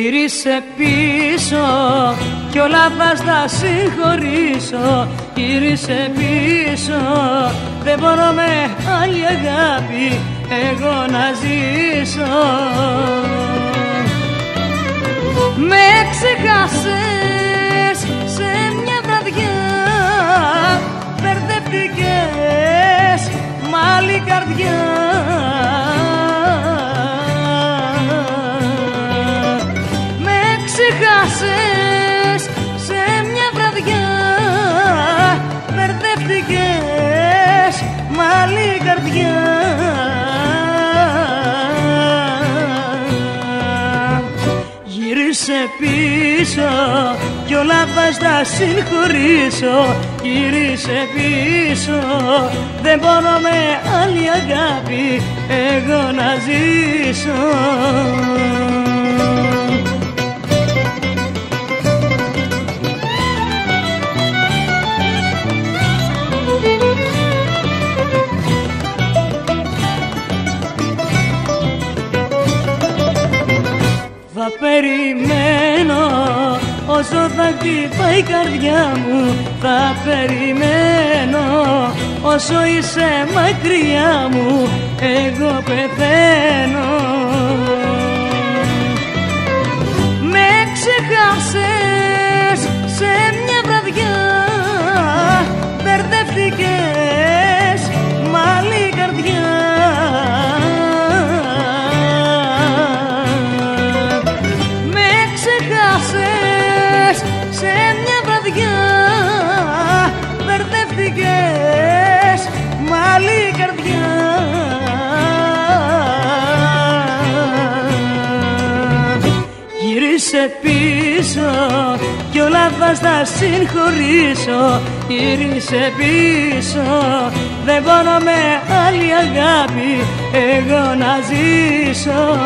Γύρισε πίσω κι όλα θα στα συγχωρήσω. Γύρισε πίσω δεν μπορώ με άλλη αγάπη εγώ να ζήσω. Με ξεχάσες ξεχάσες σε μια βραδιά. Μπερδευτικές μ' άλλη καρδιά. Γύρισε πίσω κι όλα θα στα συγχωρήσω. Γύρισε πίσω δεν μπορώ με άλλη αγάπη εγώ να ζήσω Θα περιμένω. Όσο θα χτυπάει η καρδιά μου Θα περιμένω. Όσο είσαι μακριά μου Εγώ πεθαίνω. Με ξεχάσες καρδιά. Γύρισε πίσω κι όλα θα στα συγχωρήσω. Γύρισε πίσω δεν μπορώ με άλλη αγάπη εγώ να ζήσω